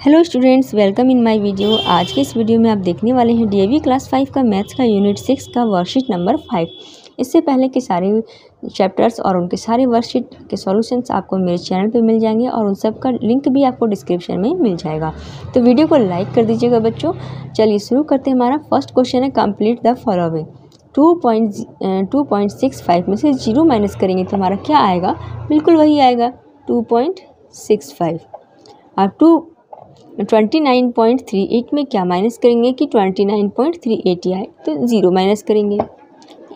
Hello students welcome in my video आज के इस वीडियो में आप देखने वाले हैं डीएवी क्लास फाइव का मैथ्स का यूनिट सिक्स का वर्कशीट नंबर फाइव इससे पहले के सारे चैप्टर्स और उनके सारे वर्कशीट के सॉल्यूशंस आपको मेरे चैनल पे मिल जाएँगे और उन सब का लिंक भी आपको डिस्क्रिप्शन में मिल जाएगा. तो वीडियो को लाइक कर दीजिएगा बच्चों. चलिए शुरू करते हैं हमारा फ़र्स्ट क्वेश्चन है complete the following two point two point six five में से ज़ीरो माइनस करेंगे तो हमारा क्या आएगा? बिल्कुल वही आएगा. टू पॉइंट सिक्स फाइव अब टू 29.38 में क्या माइनस करेंगे कि 29.38 आए? तो ज़ीरो माइनस करेंगे।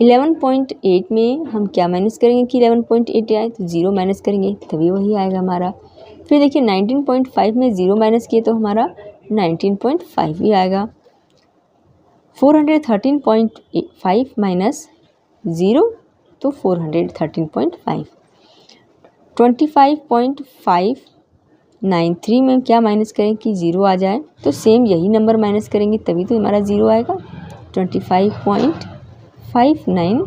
11.8 में हम क्या माइनस करेंगे कि 11.8 आए? तो ज़ीरो माइनस करेंगे। तभी वही आएगा हमारा। फिर देखिए 19.5 में ज़ीरो माइनस किए तो हमारा 19.5 ही आएगा। 413.5 माइनस ज़ीरो तो 413.5 25.5 नाइन थ्री में क्या माइनस करें कि ज़ीरो आ जाए तो सेम यही नंबर माइनस करेंगे, तभी तो हमारा ज़ीरो आएगा। Twenty five point five nine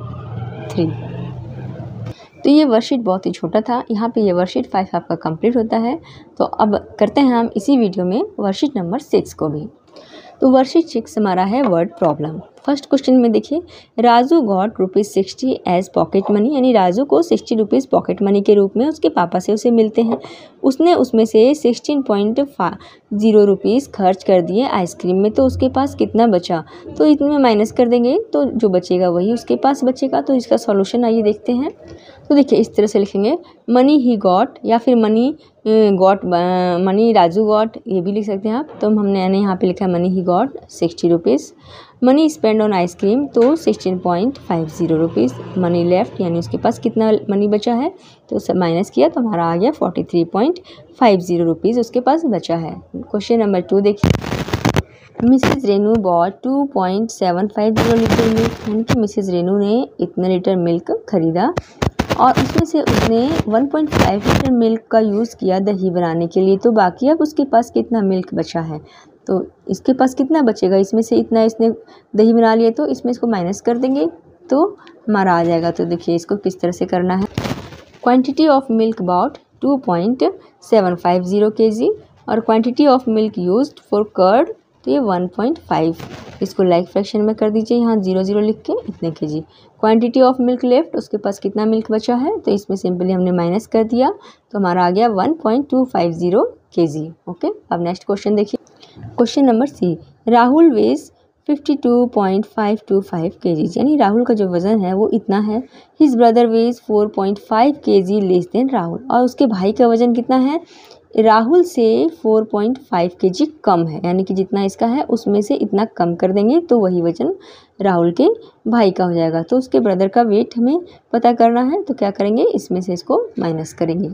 three तो ये वर्कशीट बहुत ही छोटा था, यहाँ पे ये वर्कशीट फाइव आपका कंप्लीट होता है। तो अब करते हैं हम इसी वीडियो में वर्कशीट नंबर सिक्स को भी। तो वर्कशीट सिक्स हमारा है वर्ड प्रॉब्लम फ़र्स्ट क्वेश्चन में देखिए, Raju got rupees sixty as pocket money यानी राजू को सिक्सटी रुपीज़ पॉकेट मनी के रूप में उसके पापा से उसे मिलते हैं। उसने उसमें से सिक्सटीन पॉइंट ज़ीरो रुपीज़ खर्च कर दिए आइसक्रीम में तो उसके पास कितना बचा? तो इतने माइनस कर देंगे तो जो बचेगा वही उसके पास बचेगा। तो इसका सॉल्यूशन आइए देखते हैं। तो देखिए, इस तरह से लिखेंगे मनी ही गॉट या फिर money got money Raju got ये भी लिख सकते हैं आप। तो हमने यानी यहाँ पे लिखा है money he got sixty rupees money spend on ice cream तो sixteen point five zero rupees money left, यानी उसके पास कितना मनी बचा है? तो सब माइनस किया तो हमारा आ गया forty three point five zero rupees उसके पास बचा है। क्वेश्चन नंबर टू देखिए। Mrs Renu bought two point seven five zero litre milk यानी कि मिसेज़ रेनू ने इतना लीटर मिल्क खरीदा और उसमें से उसने 1.5 लीटर मिल्क का यूज़ किया दही बनाने के लिए। तो बाकी अब उसके पास कितना मिल्क बचा है? तो इसके पास कितना बचेगा? इसमें से इतना इसने दही बना लिया तो इसमें इसको माइनस कर देंगे तो हमारा आ जाएगा। तो देखिए इसको किस तरह से करना है। Quantity of milk about two point seven five zero K G और quantity of milk use for curd तो ये वन पॉइंट फाइव इसको लाइक फ्रैक्शन में कर दीजिए, यहाँ ज़ीरो ज़ीरो लिख के इतने K G quantity of milk left उसके पास कितना मिल्क बचा है? तो इसमें सिंपली हमने माइनस कर दिया तो हमारा आ गया one point two five zero K G okay अब नेक्स्ट क्वेश्चन देखिए। Question number C Rahul weighs fifty two point five two five K G यानी राहुल का जो वज़न है वो इतना है। His brother weighs four point five K G less then Rahul और उसके भाई का वज़न कितना है? राहुल से फोर पॉइंट फाइव के जी कम है। यानी कि जितना इसका है, उसमें से इतना कम कर देंगे तो वही वज़न राहुल के भाई का हो जाएगा। तो उसके ब्रदर का वेट हमें पता करना है तो क्या करेंगे? इसमें से इसको माइनस करेंगे।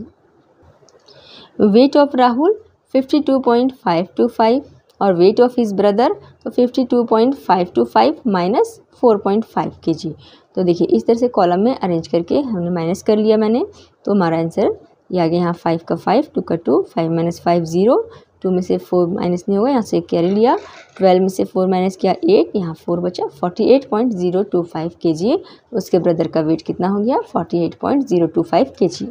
Weight of Rahul fifty two point five two five और वेट ऑफ़ हिज ब्रदर तो fifty two point five two five minus four point five K G तो देखिए, इस तरह से कॉलम में अरेंज करके हमने माइनस कर लिया मैंने। तो हमारा आंसर ये आ गया यहाँ फाइव का फाइव टू का two five minus five zero two में से फोर माइनस नहीं होगा, यहाँ से कैरी लिया। ट्वेल्व में से फोर माइनस किया एट यहाँ फोर बचा forty eight point zero two five K G उसके ब्रदर का वेट कितना हो गया? Forty eight point zero two five K G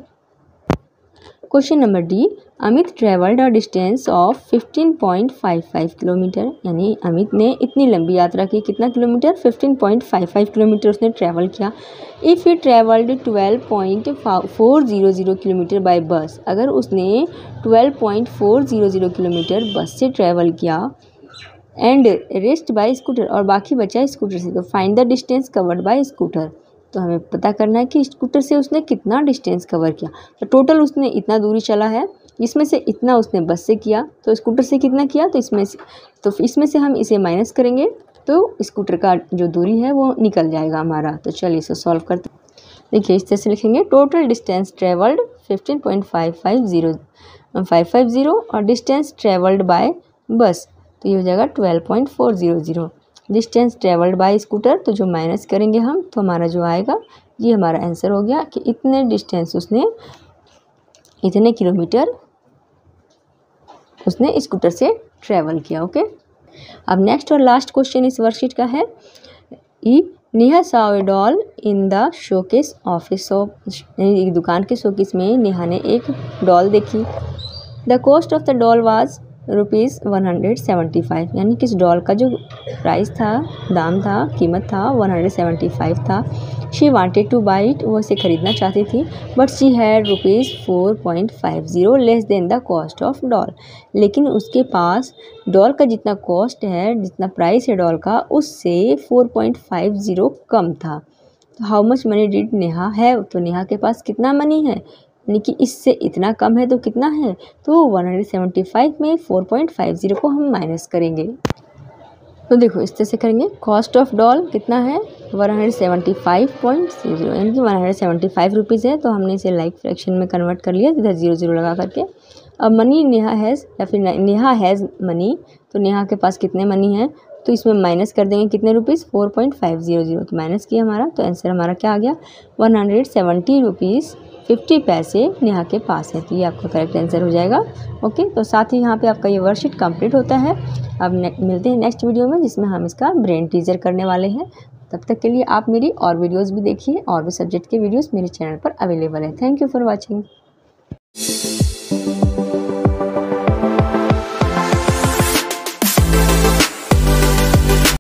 question number D, Amit travelled a distance of 15.55 kilometre, यानी अमित ने इतनी लंबी यात्रा की कितना किलोमीटर? 15.55 किलोमीटर उसने ट्रैवल किया। If he travelled 12.400 kilometre by bus अगर उसने 12.400 किलोमीटर बस से ट्रैवल किया एंड रेस्ट बाय स्कूटर और बाकी बचा स्कूटर से तो find the distance covered by scooter तो हमें पता करना है कि स्कूटर से उसने कितना डिस्टेंस कवर किया। तो टोटल उसने इतना दूरी चला है, इसमें से इतना उसने बस से किया तो स्कूटर से कितना किया तो इसमें से तो इसमें से हम इसे माइनस करेंगे तो स्कूटर का जो दूरी है वो निकल जाएगा हमारा। तो चलिए इसे सॉल्व करते देखिए इस तरह से लिखेंगे total distance travelled fifteen point five five zero five five zero और डिस्टेंस ट्रेवल्ड बाय बस तो ये हो जाएगा twelve point four zero zero distance travelled by scooter तो जो माइनस करेंगे हम तो हमारा जो आएगा, ये हमारा आंसर हो गया कि इतने डिस्टेंस उसने, इतने किलोमीटर उसने स्कूटर से ट्रैवल किया, ओके? अब नेक्स्ट और लास्ट क्वेश्चन इस वर्कशीट का है। E Neha saw doll in the showcase office of दुकान के शोकेस में नेहा ने एक डॉल देखी। The cost of the doll was rupees one hundred seventy five यानी कि इस डॉल का जो प्राइस था, दाम था, कीमत था वन हंड्रेड सेवेंटी फाइव था। She wanted to buy it वो इसे ख़रीदना चाहती थी but she had rupees four point five zero less than the cost of doll लेकिन उसके पास डॉल का जितना कॉस्ट है, जितना प्राइस है डॉल का, उससे फोर पॉइंट फाइव ज़ीरो कम था। How much money did Neha है तो नेहा के पास कितना मनी है? यानी कि इससे इतना कम है तो कितना है? तो 175 में 4.50 को हम माइनस करेंगे। तो देखो, इस तरह से करेंगे। कॉस्ट ऑफ़ डॉल कितना है? One hundred seventy five point zero यानी कि वन हंड्रेड फाइव रुपीज़ है तो हमने इसे लाइक फ्रैक्शन में कन्वर्ट कर लिया इधर ज़ीरो ज़ीरो लगा करके। अब मनी नेहा हैज़ या फिर नेहा हैज़ मनी तो नेहा के पास कितने मनी है? तो इसमें माइनस कर देंगे कितने rupees four point five zero zero तो माइनस किया हमारा तो आंसर हमारा क्या आ गया? One hundred seventy rupees fifty पैसे नेहा के पास है। तो ये आपका करेक्ट आंसर हो जाएगा। ओके तो साथ ही यहाँ पे आपका ये वर्कशीट कंप्लीट होता है। अब मिलते हैं नेक्स्ट वीडियो में, जिसमें हम इसका ब्रेन टीजर करने वाले हैं। तब तक के लिए आप मेरी और वीडियोस भी देखिए, और भी सब्जेक्ट के वीडियोस मेरे चैनल पर अवेलेबल है। Thank you for watching